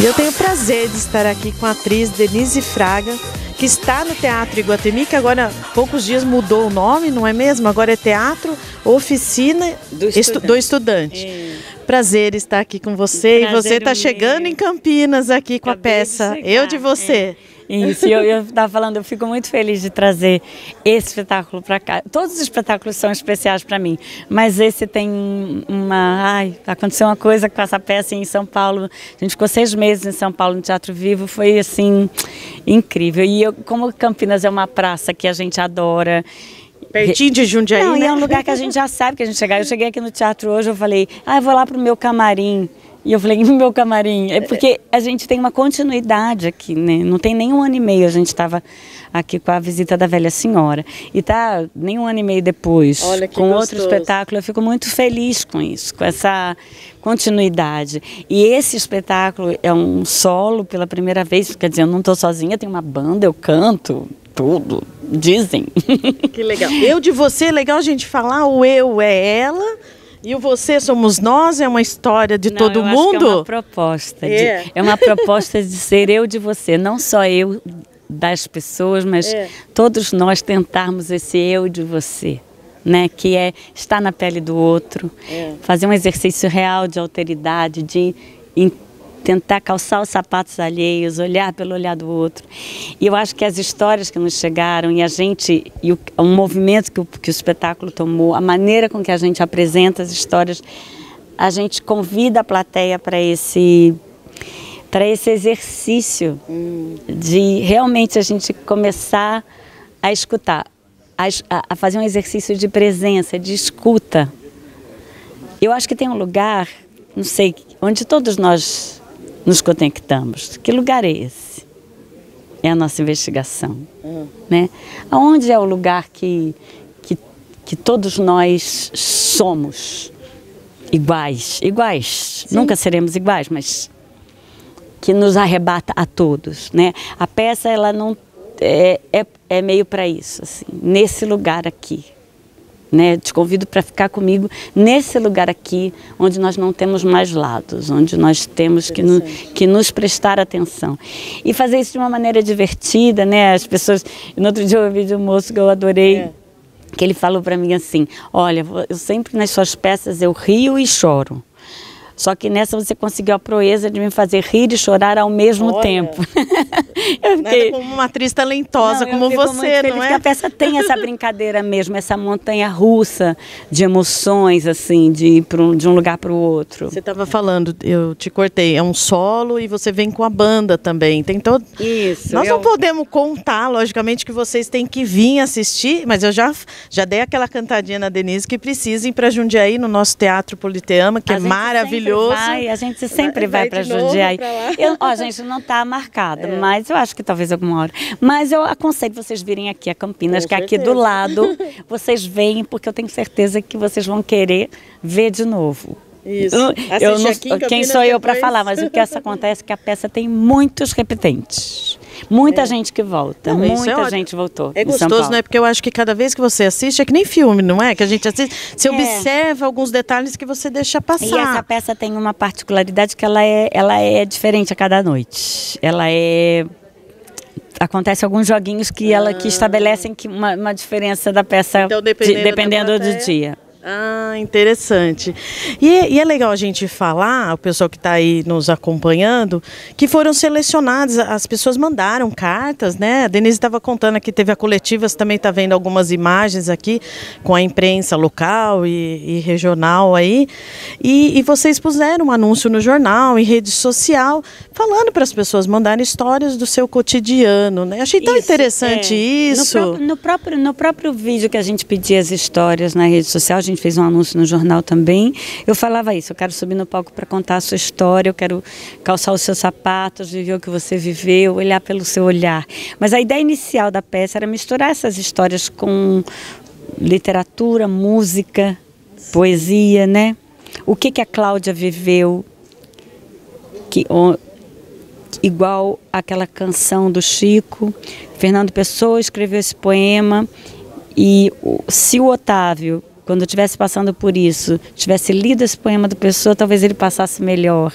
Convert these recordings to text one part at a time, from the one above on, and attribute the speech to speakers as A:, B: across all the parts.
A: E eu tenho o prazer de estar aqui com a atriz Denise Fraga, que está no Teatro Iguatemi, que agora há poucos dias mudou o nome, não é mesmo? Agora é Teatro Oficina do Estudante. do estudante. É. Prazer estar aqui com você. Prazer e você está chegando em Campinas aqui com Acabei a peça Eu de Você.
B: É. Isso, eu estava falando, eu fico muito feliz de trazer esse espetáculo para cá. Todos os espetáculos são especiais para mim, mas esse tem uma. Ai, aconteceu uma coisa com essa peça em São Paulo. A gente ficou seis meses em São Paulo no Teatro Vivo, foi assim, incrível. E eu, como Campinas é uma praça que a gente adora.
A: Pertinho de Jundiaí,
B: Não,
A: né?
B: e é um lugar que a gente já sabe que a gente chegar. Eu cheguei aqui no teatro hoje, eu falei, ah, eu vou lá pro meu camarim. E eu falei, meu camarim. É porque a gente tem uma continuidade aqui, né? Não tem nem um ano e meio a gente estava aqui com a visita da velha senhora. E tá nem um ano e meio depois, com gostoso. outro espetáculo. Eu fico muito feliz com isso, com essa continuidade. E esse espetáculo é um solo pela primeira vez, quer dizer, eu não estou sozinha, tem uma banda, eu canto, tudo. Dizem.
A: Que legal. Eu de você, é legal a gente falar, o eu é ela e o Você Somos Nós é uma história de
B: não,
A: todo mundo?
B: É uma proposta. É. De, é uma proposta de ser eu de você, não só eu das pessoas, mas é. todos nós tentarmos esse eu de você. Né, que é estar na pele do outro, é. fazer um exercício real de alteridade, de tentar calçar os sapatos alheios, olhar pelo olhar do outro. E eu acho que as histórias que nos chegaram e a gente, e o, o movimento que o, que o espetáculo tomou, a maneira com que a gente apresenta as histórias, a gente convida a plateia para esse para esse exercício de realmente a gente começar a escutar, a, a fazer um exercício de presença, de escuta. Eu acho que tem um lugar, não sei, onde todos nós nos conectamos. Que lugar é esse? É a nossa investigação. Uhum. Né? Aonde é o lugar que, que, que todos nós somos iguais? Iguais. Sim. Nunca seremos iguais, mas que nos arrebata a todos. Né? A peça ela não é, é, é meio para isso, assim, nesse lugar aqui. Né? Te convido para ficar comigo nesse lugar aqui, onde nós não temos mais lados, onde nós temos que, no, que nos prestar atenção. E fazer isso de uma maneira divertida, né? As pessoas. No outro dia eu ouvi de um moço que eu adorei. É. Que ele falou para mim assim: Olha, eu sempre nas suas peças eu rio e choro. Só que nessa você conseguiu a proeza de me fazer rir e chorar ao mesmo Olha. tempo.
A: eu fiquei... como uma atriz talentosa não, como você, não é?
B: a peça tem essa brincadeira mesmo, essa montanha russa de emoções, assim, de ir um, de um lugar para o outro.
A: Você estava falando, eu te cortei, é um solo e você vem com a banda também. Tem todo...
B: Isso.
A: Nós eu... não podemos contar, logicamente, que vocês têm que vir assistir, mas eu já, já dei aquela cantadinha na Denise que precisem para Jundiaí no nosso Teatro Politeama, que a é maravilhoso maravilhoso.
B: Vai, a gente sempre vai, vai para Jundiaí. Eu, ó, gente, não está marcada, é. mas eu acho que talvez alguma hora. Mas eu aconselho vocês virem aqui a Campinas, Com que certeza. aqui do lado vocês veem, porque eu tenho certeza que vocês vão querer ver de novo.
A: Isso.
B: Eu, não, quem sou eu para falar, mas o que acontece é que a peça tem muitos repetentes. Muita é. gente que volta, não, muita é gente voltou.
A: É gostoso, né? Porque eu acho que cada vez que você assiste, é que nem filme, não é? Que a gente assiste, você é. observa alguns detalhes que você deixa passar. E
B: essa peça tem uma particularidade que ela é, ela é diferente a cada noite. Ela é acontece alguns joguinhos que ela que ah. estabelecem que uma, uma diferença da peça então, dependendo, de, dependendo do dia.
A: Ah, interessante. E, e, é legal a gente falar, o pessoal que está aí nos acompanhando, que foram selecionados, as pessoas mandaram cartas, né? A Denise estava contando aqui, teve a coletiva, você também está vendo algumas imagens aqui com a imprensa local e, e regional aí. E, e, vocês puseram um anúncio no jornal, em rede social, falando para as pessoas mandarem histórias do seu cotidiano, né? Achei tão isso, interessante é. isso.
B: No próprio, no próprio, no próprio vídeo que a gente pedia as histórias na rede social, gente fez um anúncio no jornal também. Eu falava isso, eu quero subir no palco para contar a sua história, eu quero calçar os seus sapatos, viver o que você viveu, olhar pelo seu olhar. Mas a ideia inicial da peça era misturar essas histórias com literatura, música, poesia, né? O que, que a Cláudia viveu, que, igual aquela canção do Chico. Fernando Pessoa escreveu esse poema e se o Otávio quando estivesse passando por isso, tivesse lido esse poema do Pessoa, talvez ele passasse melhor,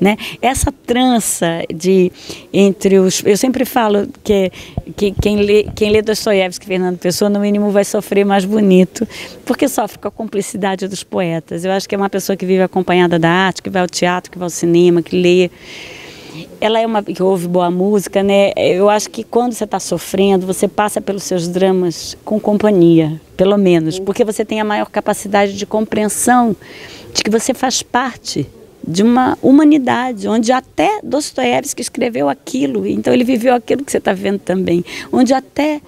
B: né? Essa trança de entre os, eu sempre falo que, que quem lê quem lê Dostoiévski Fernando Pessoa no mínimo vai sofrer mais bonito, porque sofre com a cumplicidade dos poetas. Eu acho que é uma pessoa que vive acompanhada da arte, que vai ao teatro, que vai ao cinema, que lê ela é uma que ouve boa música, né? Eu acho que quando você está sofrendo, você passa pelos seus dramas com companhia, pelo menos, porque você tem a maior capacidade de compreensão de que você faz parte de uma humanidade, onde até Dostoiévski escreveu aquilo, então ele viveu aquilo que você está vendo também, onde até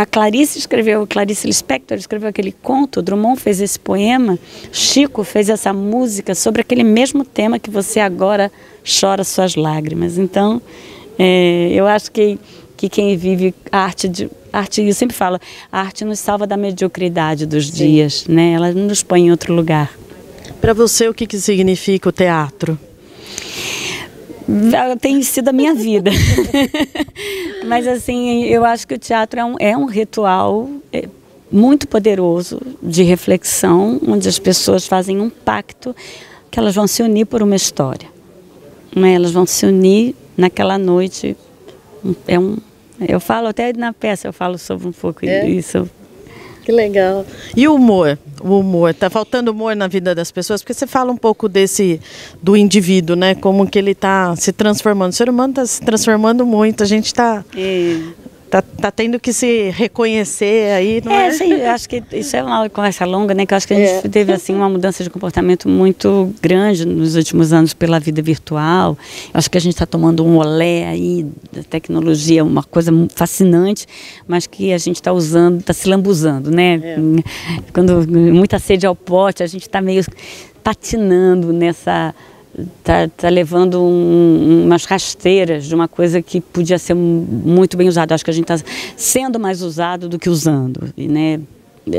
B: a Clarice escreveu, Clarice Lispector escreveu aquele conto, Drummond fez esse poema, Chico fez essa música sobre aquele mesmo tema que você agora chora suas lágrimas. Então, é, eu acho que, que quem vive arte de arte, eu sempre falo, a arte nos salva da mediocridade dos Sim. dias, né? Ela nos põe em outro lugar.
A: Para você, o que, que significa o teatro?
B: Tem sido a minha vida. Mas assim, eu acho que o teatro é um, é um ritual é, muito poderoso de reflexão, onde as pessoas fazem um pacto que elas vão se unir por uma história. Né? Elas vão se unir naquela noite. É um, eu falo até na peça, eu falo sobre um pouco é? isso.
A: Que legal. E o humor? O humor, tá faltando humor na vida das pessoas, porque você fala um pouco desse do indivíduo, né? Como que ele está se transformando. O ser humano está se transformando muito. A gente está é tá, tá tendo que se reconhecer aí, não é?
B: É, sim, acho que isso é uma conversa longa, né? Que eu acho que a gente é. teve assim uma mudança de comportamento muito grande nos últimos anos pela vida virtual. Eu acho que a gente está tomando um olé aí da tecnologia, uma coisa fascinante, mas que a gente está usando, está se lambuzando, né? É. Quando muita sede ao pote, a gente está meio patinando nessa tá, tá levando um, umas rasteiras de uma coisa que podia ser muito bem usada. Acho que a gente está sendo mais usado do que usando, né?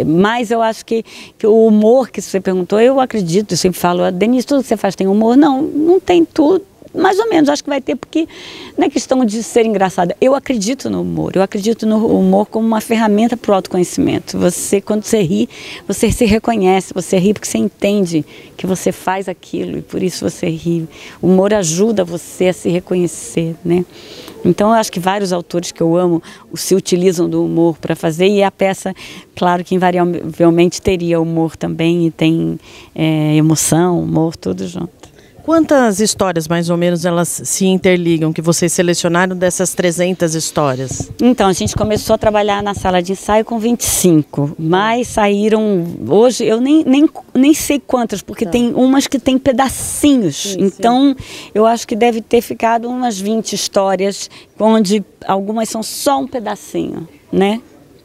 B: Mas eu acho que, que o humor que você perguntou, eu acredito, eu sempre falo, Denise, tudo que você faz tem humor? Não, não tem tudo mais ou menos, acho que vai ter, porque não é questão de ser engraçada. Eu acredito no humor, eu acredito no humor como uma ferramenta para o autoconhecimento. Você, quando você ri, você se reconhece, você ri porque você entende que você faz aquilo e por isso você ri. O humor ajuda você a se reconhecer, né? Então, eu acho que vários autores que eu amo se utilizam do humor para fazer, e a peça, claro que invariavelmente teria humor também, e tem é, emoção, humor, tudo junto.
A: Quantas histórias, mais ou menos, elas se interligam, que vocês selecionaram dessas 300 histórias?
B: Então, a gente começou a trabalhar na sala de ensaio com 25, mas saíram, hoje, eu nem, nem, nem sei quantas, porque tá. tem umas que tem pedacinhos. Sim, então, sim. eu acho que deve ter ficado umas 20 histórias, onde algumas são só um pedacinho, né?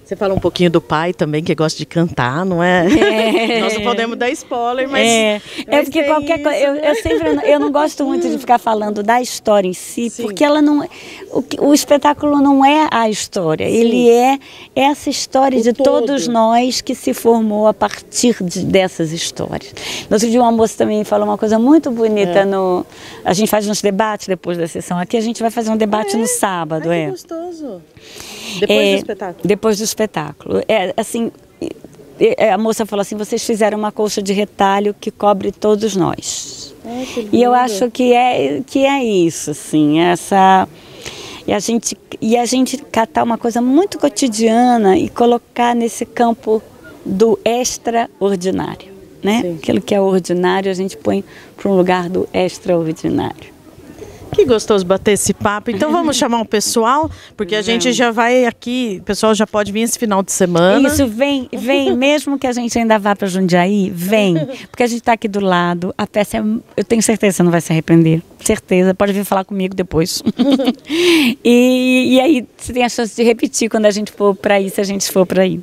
A: Você fala um pouquinho do pai também, que gosta de cantar, não é? é. Nós não podemos dar spoiler, mas.
B: É, é porque qualquer coisa. Eu, eu, sempre. Eu não gosto muito de ficar falando da história em si, Sim. porque ela não. O, o espetáculo não é a história, Sim. ele é essa história o de todo. todos nós que se formou a partir de, dessas histórias. No outro dia, uma moça também falou uma coisa muito bonita é. no. A gente faz uns debates depois da sessão aqui, a gente vai fazer um debate ah, no sábado. Ai,
A: é gostoso. Depois é, do espetáculo.
B: Depois do espetáculo. É, assim, é, a moça falou assim: vocês fizeram uma colcha de retalho que cobre todos nós. e eu acho que é, que é isso, assim, essa. E a, gente, e a gente catar uma coisa muito cotidiana e colocar nesse campo do extraordinário. Né? Aquilo que é ordinário a gente põe para um lugar do extraordinário.
A: Que gostoso bater esse papo. Então vamos chamar o pessoal, porque a gente já vai aqui, o pessoal já pode vir esse final de semana.
B: Isso, vem, vem, mesmo que a gente ainda vá para Jundiaí, vem, porque a gente está aqui do lado. A peça, é, eu tenho certeza que você não vai se arrepender, certeza. Pode vir falar comigo depois. e, e aí você tem a chance de repetir quando a gente for para aí, se a gente for para aí.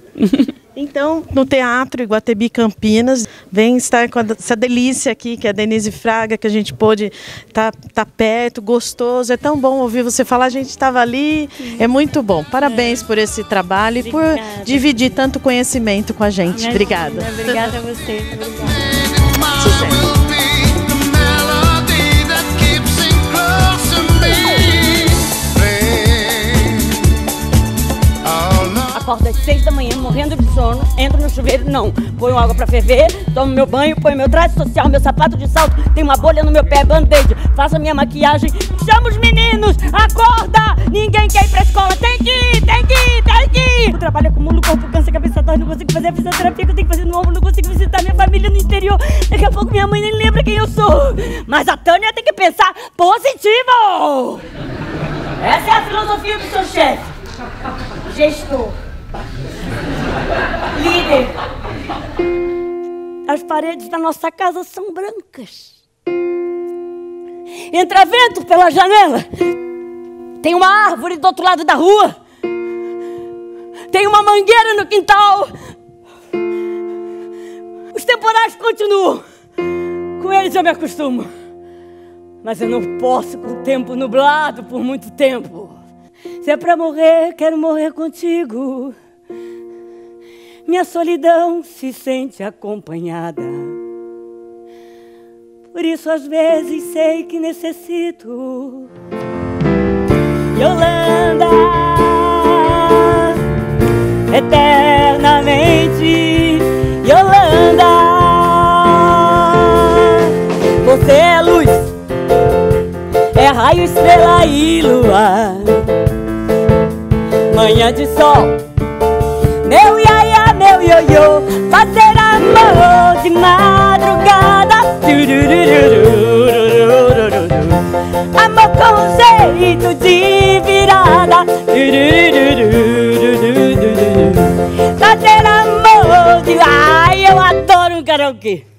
A: Então, no Teatro Iguatebi Campinas, vem estar com essa delícia aqui, que é a Denise Fraga, que a gente pôde estar tá, tá perto, gostoso. É tão bom ouvir você falar, a gente estava ali. É muito bom. Parabéns é. por esse trabalho e por dividir tanto conhecimento com a gente. Imagina, obrigada.
B: Obrigada a você. Obrigada. Sucesso. Acordo às seis da manhã, morrendo de sono, entro no chuveiro, não. Ponho água pra ferver, tomo meu banho, ponho meu traje social, meu sapato de salto, tem uma bolha no meu pé, band-aid, faço a minha maquiagem, chamo os meninos, acorda! Ninguém quer ir pra escola, tem que ir, tem que ir, tem que ir! O trabalho acumula, o corpo a cabeça dói, não consigo fazer a fisioterapia que eu tenho que fazer no ombro, não consigo visitar minha família no interior. Daqui a pouco minha mãe nem lembra quem eu sou. Mas a Tânia tem que pensar positivo! Essa é a filosofia do seu chefe. Gestor. Líder. As paredes da nossa casa são brancas. Entra vento pela janela. Tem uma árvore do outro lado da rua. Tem uma mangueira no quintal. Os temporais continuam. Com eles eu me acostumo. Mas eu não posso com o tempo nublado por muito tempo. Se é pra morrer, quero morrer contigo. Minha solidão se sente acompanhada. Por isso, às vezes, sei que necessito. Yolanda, eternamente. Yolanda, você é luz, é raio, estrela e lua manhã de sol. Meu iaia, ioiô, fazer amor de madrugada. Amor com jeito de virada. Fazer amor de. Ai, eu adoro um karaokê.